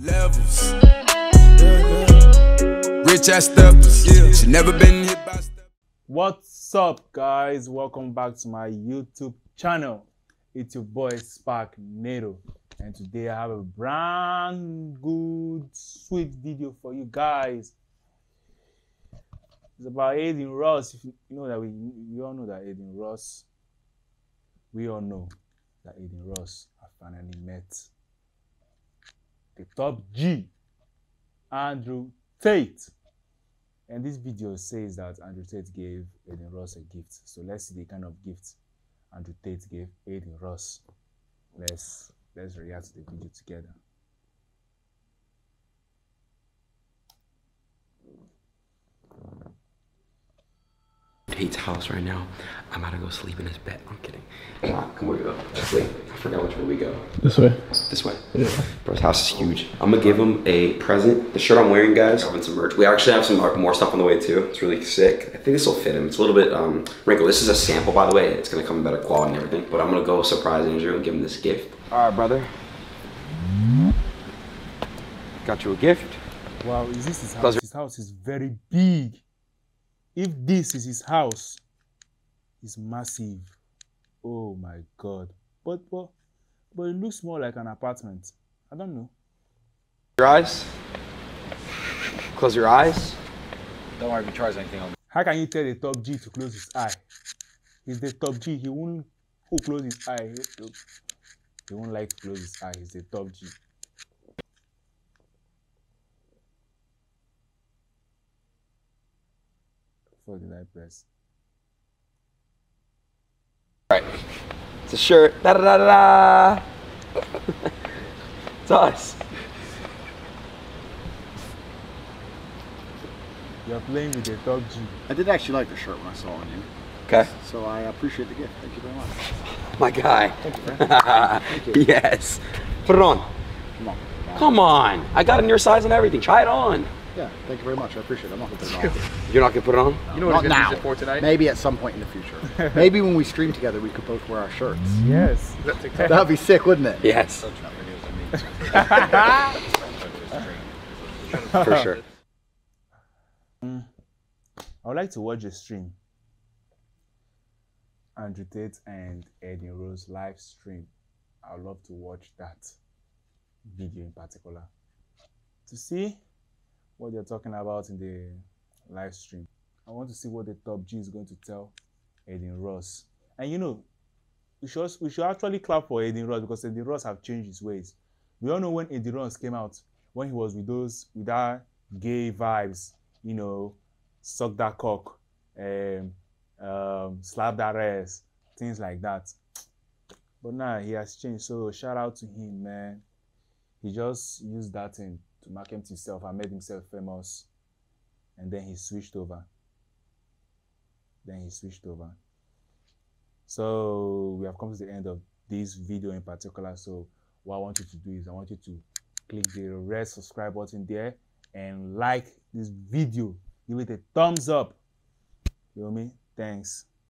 Levels. Mm-hmm. Rich ass steppers. Yeah. She never been hit by step. What's up, guys? Welcome back to my YouTube channel. It's your boy Spark Nero, and today I have a brand good, sweet video for you guys. It's about Adin Ross. If you you know that we, we all know that Adin Ross, we all know that Adin Ross have finally met the top G, Andrew Tate. And this video says that Andrew Tate gave Adin Ross a gift. So let's see the kind of gift Andrew Tate gave Adin Ross. Let's let's react to the video together. Tate's house right now. I'm gonna go sleep in his bed. I'm kidding. Come on, where we go? Wait, I forgot which way we go. This way. This way. Bro's house is huge. I'm gonna give him a present. The shirt I'm wearing, guys, and some merch. We actually have some more stuff on the way too. It's really sick. I think this will fit him. It's a little bit um, wrinkled. This is a sample, by the way. It's gonna come in better quality and everything. But I'm gonna go surprise Andrew and give him this gift. All right, brother. Got you a gift. Wow, is this his house? Close His house is very big. If this is his house, it's massive. Oh my god. But but but it looks more like an apartment. I don't know. Your eyes. Close your eyes. Don't worry if he tries anything on How can you tell the top G to close his eye? He's the top G. He won't who close his eye. He, he won't like to close his eye. He's the top G. Fuck did I press? Alright. It's a shirt. Da da da da da. it's us. You're playing with the top G. I did actually like the shirt when I saw it on you, Okay. so I appreciate the gift. Thank you very much. My guy. Thank you. yes. Put it on. Come on. Come on. I got it in your size and everything. Try it on. Yeah, thank you very much. I appreciate it. I'm not gonna put it on. You're not gonna put it on? You know what not now. for tonight? Maybe at some point in the future. Maybe when we stream together, we could both wear our shirts. Yes. That'd be sick, wouldn't it? Yes. For sure. I would like to watch a stream. Andrew Tate and Adin Ross live stream. I would love to watch that video in particular to see what they're talking about in the live stream. I want to see what the top G is going to tell Adin Ross. And you know, we should we should actually clap for Adin Ross because Adin Ross have changed his ways. We all know when Adin Ross came out, when he was with those with that gay vibes, you know, suck that cock, um, um, slap that ass, things like that. But now he has changed. So shout out to him, man. He just used that thing to market himself and made himself famous. And then he switched over. Then he switched over. So we have come to the end of this video in particular. So what I want you to do is I want you to click the red subscribe button there and like this video. Give it a thumbs up. You know me? Thanks.